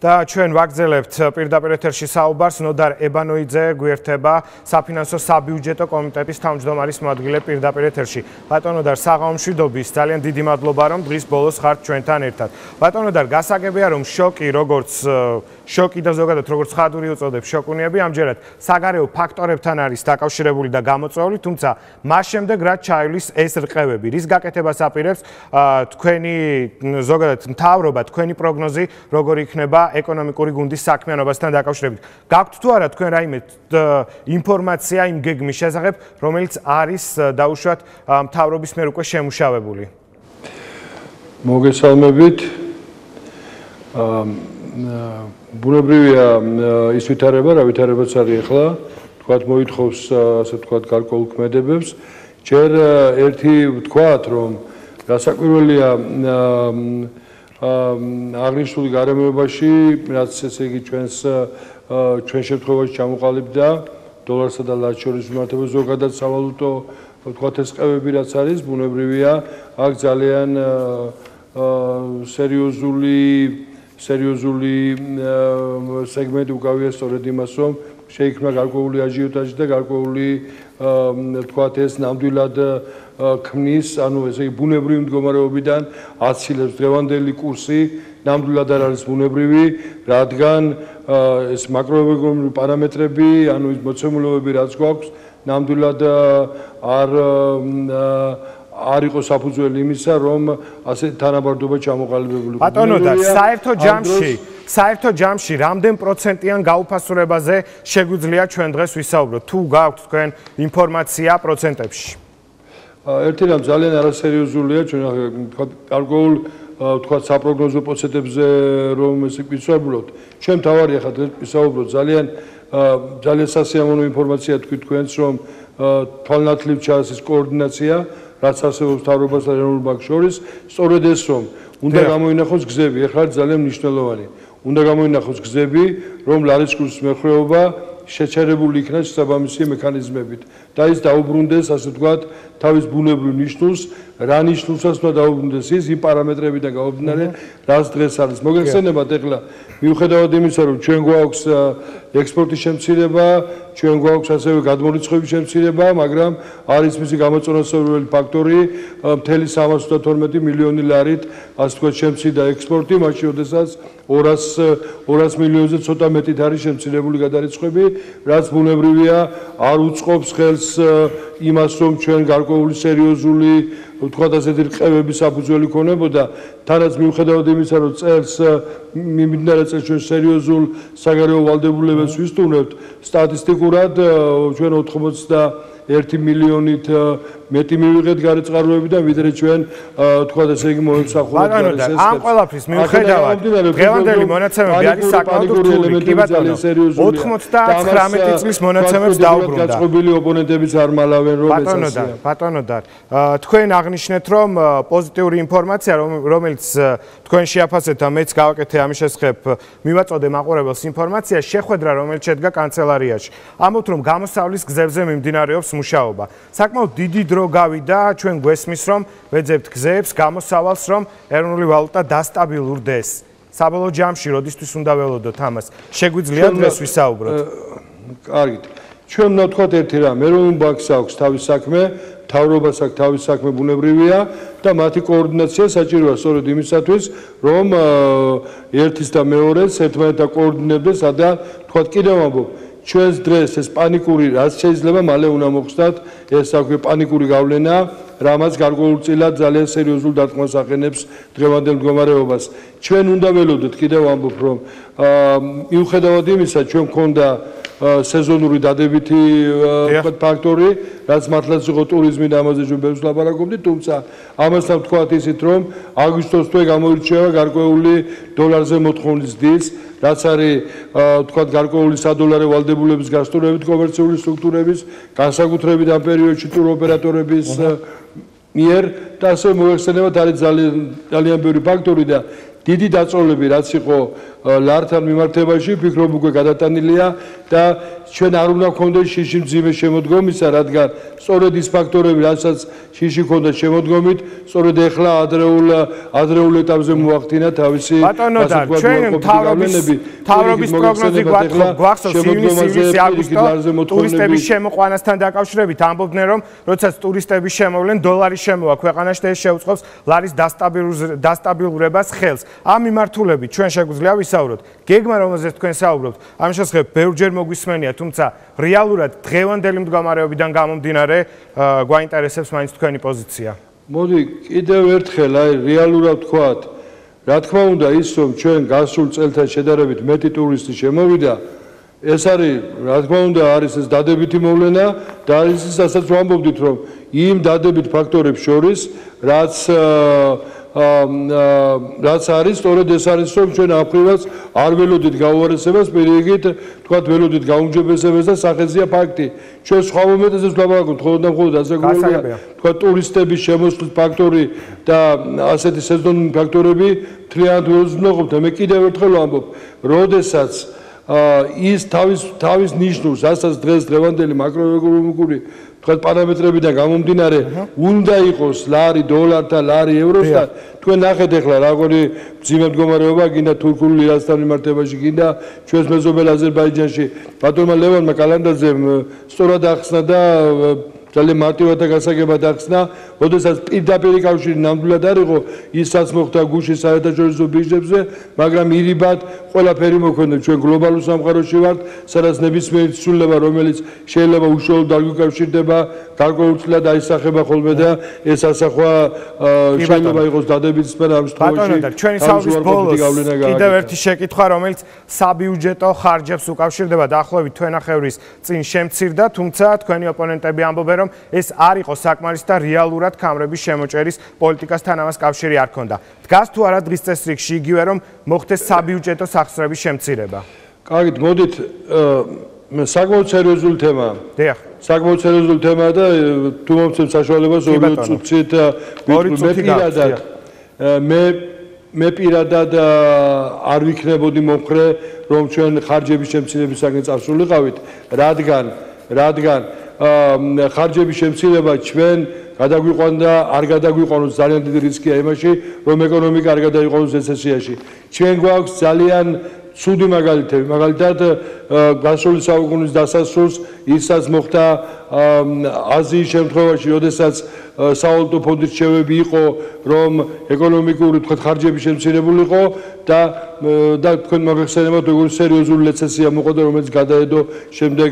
და ჩვენ ვაგზელებთ პირდაპირ ეთერში საუბარს. ნოდარ ებანოიძე გვერდება საფინანსო საბიუჯეტო კომიტეტის თავმჯდომარის მოადგილე პირდაპირ ეთერში ბატონო და საღამშვიდობის ძალიან დიდი მადლობა რომ დღის ბოლოს ხართ ჩვენთან ერთად. ბატონო და გასაგებია რომ შოკი როგორც შოკი და ზოგადად როგორც ხადური უწოდებს შოკუნიები ამჯერად საგარეო ფაქტორებთან არის დაკავშირებული და გამოწვეული თუმცა მას შემდეგ რაც ჩაივლის ეს რყევები რის გაკეთებას აპირებს თქვენი ზოგადად მთავრობა თქვენი პროგნოზი როგორი იქნება ეკონომიკური გუნდის საქმიანობასთან დაკავშირებით. გაქვთ თუ არა თქვენ რაიმე ინფორმაცია იმ გეგმის შესახებ, რომელიც არის დაუშვათ მთავრობის მიერ უკვე შემუშავებული? მოგესალმებით. ბუნებრივია ის ვითარება, რა ვითარებაც არის ახლა, თქვათ მოითხოვს ასე თქვათ გარკვეულ ქმედებებს. ჯერ ერთი ვთქვათ, რომ გასაკვირველია აღნიშნული გარემოებაში, რაც ესე იგი ჩვენს ჩვენ შემთხვევაში ჩამოყალიბდა დოლარსა და ლარს შორის მიმართება ზოგადად სავალუტო თქვათ ეს ყევები რაც არის, ბუნებრივია, აქ ძალიან სერიოზული სერიოზული სეგმენტი უკავია სწორედ იმას, რომ შეიქმნა გარკვეული აჟიოტაჟი და გარკვეული თქვათ ეს ნამდვილად ქმნის, ანუ ესე იგი ბუნებრივი მდგომარეობიდან აცილებს დღევანდელი კურსი, ნამდვილად არ არის ბუნებრივი, რადგან ეს მაკროეკონომიკური პარამეტრები, ანუ ის მოცემულობები რაც გვაქვს, ნამდვილად არ არ იყო საფუძველი იმისა, რომ ასე თანაბარდობა ჩამოყალიბებული იყო. ბატონო და საერთო ჯამში, საერთო ჯამში რამდენ პროცენტიან გაუფასურებაზე შეგვიძლია ჩვენ დღეს ვისაუბროთ? თუ გაქვთ თქვენ ინფორმაცია პროცენტებში? ერთი რამ ძალიან არასერიოზულია ჩვენ თქვა კარგულ თქვა საპროგნოზო პროცენტებზე რომ ესე ვისაუბროთ. ჩვენ თავარი ახლა დღეს ვისაუბროთ ძალიან ძალიან სასიამოვნო ინფორმაცია თქვი თქვენს რომ თვალნათლივ ჩასის კოორდინაცია რაც არსებობს თავრობას და ეროვნულ ბანკს შორის, სწორედ ეს რომ უნდა გამოინახოს გზები, ეხლა ძალიან მნიშვნელოვანი. უნდა გამოინახოს გზები, რომ ლარის კურსის მეხრეობა შეჩერებული იქნას საბამისი მექანიზმებით და ის დაუბრუნდეს, ასე ვთქვათ, თავის ბუნებრივ ნიშნულს, რა ნიშნულსაც უნდა დაუბრუნდეს ის იმ პარამეტრებიდან გამომდინარე, რაც დღეს არის. მოგეხსენებათ ეხლა მიუხედავად იმისა, რომ ჩვენ გვაქვს ექსპორტის შემცირება, ჩვენ გვაქვს ასევე გადმორიცხვების შემცირება, მაგრამ არის მისი გამოწონასწორებელი ფაქტორი, მთელი 312 მილიონი ლარით, ასე ვთქვათ, შემცირდა ექსპორტი, მაშინ როდესაც 200 200 მილიონზე ცოტა მეტით არის შემცირებული გადარიცხვები, რაც ბუნებრივია, არ უწყობს ხელს იმას, რომ ჩვენ გარკვეული სერიოზული ვთქვათ ასეთი რყევების საფუძველი ქონებოდა თანაც მიუხედავად იმისა რომ წელს მიმდინარე წელს ჩვენ სერიოზულ საგარეო ვალდებულებას ვისტუმრებთ სტატისტიკურად ჩვენ 80 1 მილიონით მეტი მივიღეთ გარეწყაროებიდან ვიდრე ჩვენ თქვა და ესე იგი მოემსახურეთ ეს ეს ამ ყველაფრის მიუხედავად დღევანდელი მონაცემები არის საკმაოდ რთული. კი ბატონო 99 წლის მონაცემებს დაუბრუნდა. გაწყობილი ოპონენტებიც არ მალავენ რომ ეს და ბატონო და თქვენ აღნიშნეთ რომ პოზიტიური ინფორმაცია რომელიც თქვენ შეაფასეთ და მეც გავაკეთე ამის შესახებ მივაწოდე მაყურებელს ინფორმაცია შეხვედრა რომელიც შედგა კანცელარიაში. ამბობთ რომ გამოსავლის გზებზე მიმდინარეობს მუშაობა. საკმაოდ დიდი დრო გავიდა, ჩვენ გვესმის რომ ვეძებთ გზებს გამოსავალს რომ ეროვნული ვალუტა დასტაბილურდეს. საბოლოო ჯამში როდისთვის უნდა ველოდოთ ამას? შეგვიძლია დღეს ვისაუბროთ? კარგით. ჩვენ უნდა ვთქვათ ერთი რამ, ეროვნულ ბანკს აქვს თავის საქმე, თავრობას აქვს თავის საქმე ბუნებრივია და მათი კოორდინაცია საჭიროა სწორედ იმისათვის, რომ ერთის და მეორეს ერთმანეთთან კოორდინებდეს და თქვათ კიდევ ამბობ ჩვენს დღეს ეს პანიკური რაც შეიძლება მალე უნდა მოხსნათ ეს საქმე პანიკური გავლენა რამაც გარკვეულწილად ძალიან სერიოზულ დათმას ახენებს დღევანდელ მდგომარეობას. ჩვენ უნდა ველოდოთ კიდევ ამბობ რომ მიუხედავად იმისა ჩვენ მქონდა სეზონური დადებითი ვთქვათ ფაქტორი, რაც მართლაც იყო ტურიზმი და ამაზე ჩვენ ბევრს ლაპარაკობდით, თუმცა ამასთან ვთქვათ ისიც, რომ აგვისტოს თვე გამოირჩევა გარკვეული დოლარზე მოთხოვნის დილს, რაც არის ვთქვათ გარკვეული სადოლარო ვალდებულების გასტურებით კომერციული სტრუქტურების, განსაკუთრებით ამ პერიოდში ტურ ოპერატორების მიერ და ასე მოიხსენებათ არის ძალიან ძალიან ბევრი ფაქტორი და დიდი დაწოლები რაც იყო ლართან მიმართებაში ფიქრობ უკვე გადატანილია და ჩვენ არ უნდა გქონდეს შიში მძიმე შემოდგომისა, რადგან სწორედ ის ფაქტორები, რასაც შიში ქონდა შემოდგომით, სწორედ ეხლა ადრეულ ადრეულ ეტაპზე მოახდინა თავისი ბატონო და ჩვენ თავრობის თავრობის პროგნოზი გვახსოვს ივნისი აგვისტო ტურისტების შემოყვანასთან დაკავშირებით ამბობდნენ რომ როდესაც ტურისტები შემოვლენ დოლარი შემოვა. ქვეყანაში და ეს შეუწყობს ლარის დასტაბილურებას ხელს. ამ მიმართულებით ჩვენ შეგვიძლია ვისაუბროთ. გეგმა რომელზეც თქვენ საუბრობთ ამ შესახებ ბევრჯერ მოგვისმენია თუმცა რეალურად დღევანდელი მდგომარეობიდან გამომდინარე გვაინტერესებს მაინც თქვენი პოზიცია მოდი კიდევ ერთხელ აი რეალურად ვთქვათ რა თქმა უნდა ის რომ ჩვენ გასულ წელთან შედარებით მეტი ტურისტი შემოვიდა ეს არის რა თქმა უნდა არის ეს დადებითი მოვლენა და ის ისაც ვამბობდით რომ იმ დადებით ფაქტორებს შორის რაც რაც არის სწორედ ეს არის რომ ჩვენ აფრილს არ ველოდით გაუარესებას პირიქით თქვათ ველოდით გაუმჯობესებას და სახეზია ფაქტი. ჩვენ სხვა მომენტებზეც ვლაპარაკობთ ხოლმე და ხოლმე გვიგია თქვათ ტურისტების შემოსვლის ფაქტორი და ასეთი სეზონური ფაქტორები თლიანად ვეძნობთ მე კიდევ ერთხელ ვამბობ როდესაც ის თავის თავის ნიშნულს ასაც დღეს დღევანდელი მაკროეკონომიკური თქვა პარამეტრებიდან გამომდინარე უნდა იყოს ლარი დოლართან ლარი ევროსთან თქვენ ნახეთ ახლა როგორი ძიმე მდგომარეობა გინდა თურქული ლირასთან მიმართებაში გინდა ჩვენს მეზობელ აზერბაიჯანში. ბატონმა ლევანმა კალანდაძემ სწორად ახსნა და ძალიან მარტივად და გასაგებად ახსნა, როდესაც პირდაპირ კავშირი ნამდვილად არ იყო, ისაც მოხდა გუშინ საერთაშორისო ბიჟებზე, მაგრამ ირიბად ყველაფერი მოქონდა ჩვენ გლობალურ სამყაროში ვართ, სადაც ნებისმიერი ცვლილება, რომელიც შეიძლება უშუალოდ დაგვიკავშირდება, გარკვეულწილად აისახება ხოლმე და ეს ასახვა შეიძლება იყოს დადებითი სფერო ამ შემთხვევაში. ბატონო და ჩვენი საუბრის ბოლოს კიდევ ერთი შეკითხვა, რომელიც საბიუჯეტო ხარჯებს უკავშირდება დაახლოებით თვენახევრის წინ შემცირდა, თუმცა თქვენი ოპონენტები ამბობენ რომ ეს არ იყო საკმარისი და რეალურად კამრების შემოჭერის პოლიტიკასთან ამას კავშირი არ ქონდა. დგას თუ არა დღის წესრიგში იგივე რომ მოხდეს საბიუჯეტო სახსრების შემცირება? კარგით, მოდით მე საკმაოდ სერიოზული თემაა. დიახ. საკმაოდ სერიოზული თემაა და თუ მომცემ საშუალებას ორი წუთით მე პირადად მე მე პირადად არ ვიქნებოდი მომხრე რომ ჩვენ ხარჯების შემცირებისაგან წასულიყავით, რადგან რადგან ხარჯების შემცირება ჩვენ გადაგვიყვანდა არ გადაგვიყვანოს ძალიან დიდი რისკია იმაში რომ ეკონომიკა არ გადაიყვანოს რეცესიაში ჩვენ გვაქვს ძალიან ცუდი მაგალითები. მაგალითად გასული საუკუნის დასასრულს ისაც მოხდა აზიის შემთხვევაში როდესაც საავტო ფონდის ჩევები იყო რომ ეკონომიკური თქვა ხარჯები შემცირებულიყო და და თქვენ მოგეხსენებათ როგორი სერიოზული რეცესია მოყოდა რომელიც გადაედო შემდეგ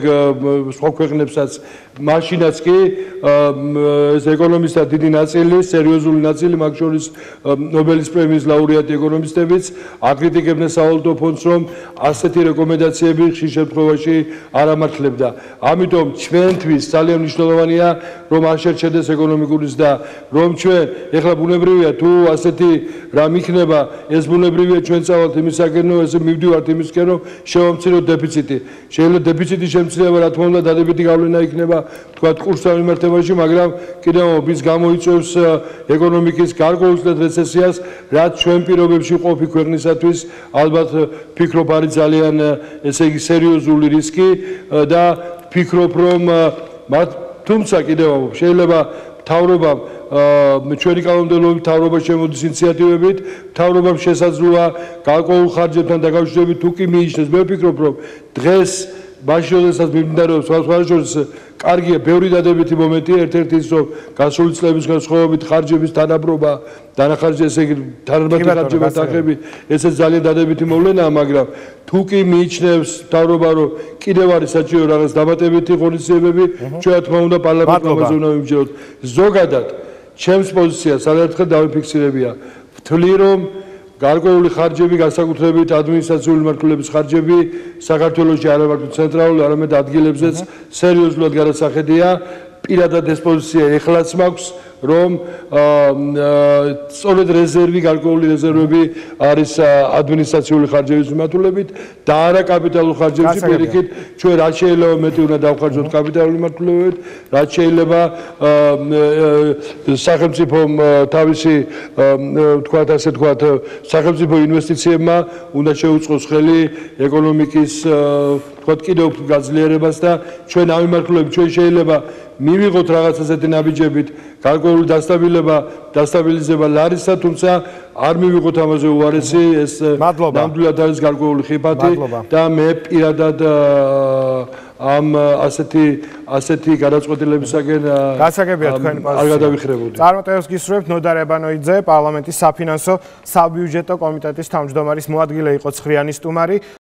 სხვა ქვეყნებსაც. მაშინაც კი ეს ეკონომისტთა დიდი ნაწილი სერიოზული ნაწილი მაგ შორის ნობელის პრემიის ლაურეატი ეკონომისტებიც აკრიტიკებდნენ საავტო ფონდს რომ ასეთი რეკომენდაციები ხშირ შემთხვევაში არ ამართლებდა. ამიტომ ჩვენთვის ძალიან მნიშვნელოვანია რომ არ შეჩერდეს ეკონომიკურის და რომ ჩვენ ეხლა ბუნებრივია თუ ასეთი რამ იქნება ეს ბუნებრივია ჩვენ წავალთ იმისაკენ რომ ესე მივდივართ იმისკენ რომ შევამციროთ დეფიციტი. შეიძლება დეფიციტი შემცირება რა თქმა უნდა დადებითი გავლენა იქნება თქვა კურსთან მიმართებაში მაგრამ კიდევ ის გამოიწვევს ეკონომიკის გარკვეულწილად რეცესიას რაც ჩვენ პირობებში ყოფი ქვეყნისათვის. ალბათ ფიქრობ არის ძალიან ესე იგი სერიოზული რისკი და ფიქრობ რომ მათ თუმცა კიდევ შეიძლება თავრობამ ჩვენი კანონმდებლობით თავრობა შემოდის ინიციატივებით თავრობამ შესაძლოა გარკვეულ ხარჯებთან დაკავშირებით თუ კი მიიჩნევს მე ვფიქრობ რომ დღეს მაშინ როდესაც მიმდინარეობს სხვა შორის კარგია ბევრი დადებითი მომენტია ერთ-ერთი ის რომ გასული წლების განსხვავებით ხარჯების თანაბრობა დანახარჯი ესე იგი თანაბარი ხარჯების თანხები ესე ძალიან დადებითი მოვლენაა მაგრამ თუ კი მიიჩნევს თავრობა რომ კიდევ არის საჭირო რაღაც დამატებითი ღონისძიებები. ჩვენ თქმა უნდა პარლამენტში ამაზე უნდა ვიმჯეროთ. ზოგადად ჩემს პოზიციას საერთოდ დავიფიქსირებია. ვთვლი რომ გარკვეული ხარჯები განსაკუთრებით ადმინისტრაციული მართლობის ხარჯები საქართველოსი არა მარტო ცენტრალურ არამედ ადგილებზეც სერიოზულად გადასახედია. პირადად ეს პოზიცია ეხლაც მაქვს რომ სწორედ რეზერვი, გარკვეული რეზერვები არის ადმინისტრაციული ხარჯების მიმართულებით. და არა კაპიტალურ ხარჯებში პირიქით ჩვენ რაც შეიძლება მეტი უნდა დავხარჯოთ კაპიტალურ მიმართულებით, რაც შეიძლება სახელმწიფო თავისი თქვათ ასე თქვათ სახელმწიფო ინვესტიციებმა უნდა შეუწყოს ხელი ეკონომიკის თქვათ კიდევ უფრო გაძლიერებას და ჩვენ ამ მიმართულებით ჩვენ შეიძლება მივიღოთ რაღაც ასეთი ნაბიჯებით გარკვეული დასტაბილება დასტაბილიზება ლარისა თუმცა არ მივიღოთ ამაზე უარესი ეს ნამდვილად არის გარკვეული ხიფათი და მე პირადად ამ ასეთი ასეთი გადაწყვეტილებისაგან გასაგებია თქვენი პოზიცია. არ გადავიხრებოდი. წარმოტევს გისურვებთ ნოდარ ებანოიძე, პარლამენტის საფინანსო საბიუჯეტო კომიტეტის თავმჯდომარის მოადგილე იყო ცხრიანი სტუმარი.